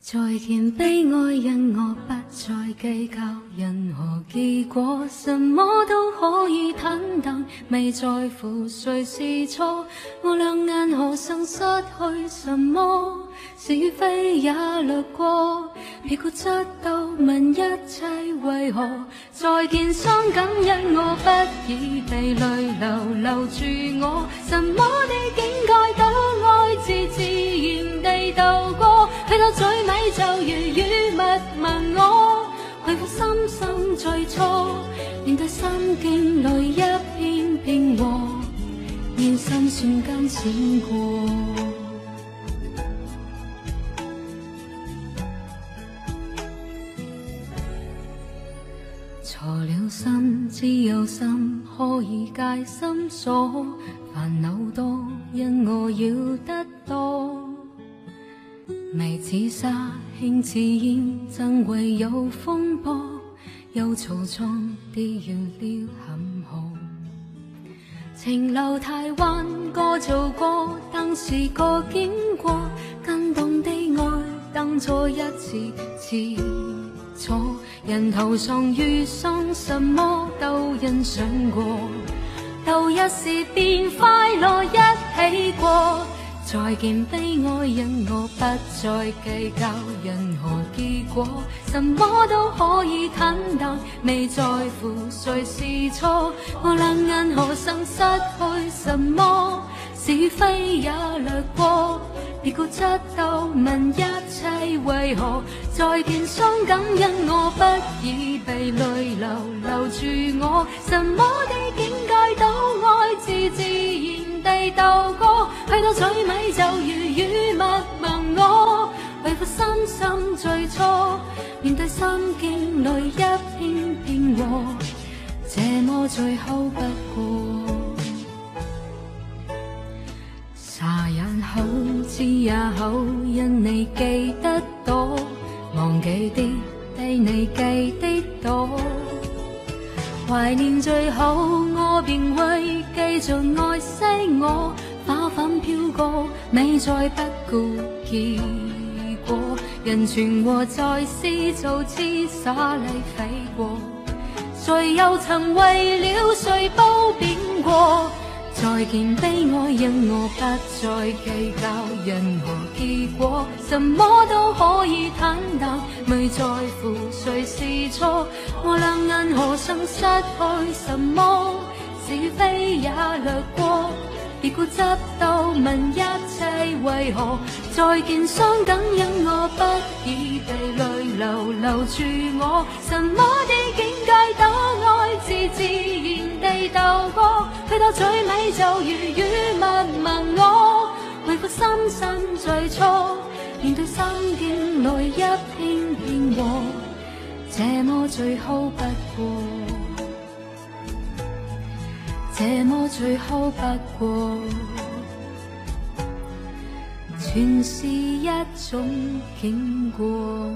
再见悲哀，因我不再计较任何结果，什么都可以坦荡，未在乎谁是错。我两眼何曾失去什么？是与非也掠过，别固执斗问一切为何？再见伤感，因我不已被泪流留住我。什么的境界都最美就如雨密问我，为负深深最初，面对心境里一片平和，现心瞬间闪过。错了心，只有心可以解心锁。烦恼多，因我要得多。眉似沙，轻似烟，怎会有风波。忧躁中跌入了陷河。情路太弯，歌做过，当是个经过。更动的爱，当作一次次错。人头上遇上什么都欣赏过，斗一时便快乐一起过。再见悲哀，因我不再计较任何结果，什么都可以坦荡，未在乎谁是错。我两眼何曾失去什么？是非也掠过。别固执斗问一切为何？再见伤感，因我不已被泪流留住我。什么的境界都爱自自然地度过，去到最美就如雨密蒙我。为负深深最初，面对心境内一片平和，这么最好不过。傻人好，知也好，因你记得多，忘记的比你记的多。怀念最好，我便会继续爱惜我。飘过，美再不顾结果。人存和在是做痴洒礼飞过，谁又曾为了谁褒贬过？再见悲哀，因我不再计较任何结果，什么都可以坦荡，未在乎谁是错。我两眼何曾失去什么？是非也掠过。别固执到问一切为何？再见伤感，因我不已被泪流留住我。什么的境界都爱自自然地度过，去到最尾就如雨密蒙我。为负深深最初，面对心境里一片平和，这么最好不过。这么最好不过，全是一种经过。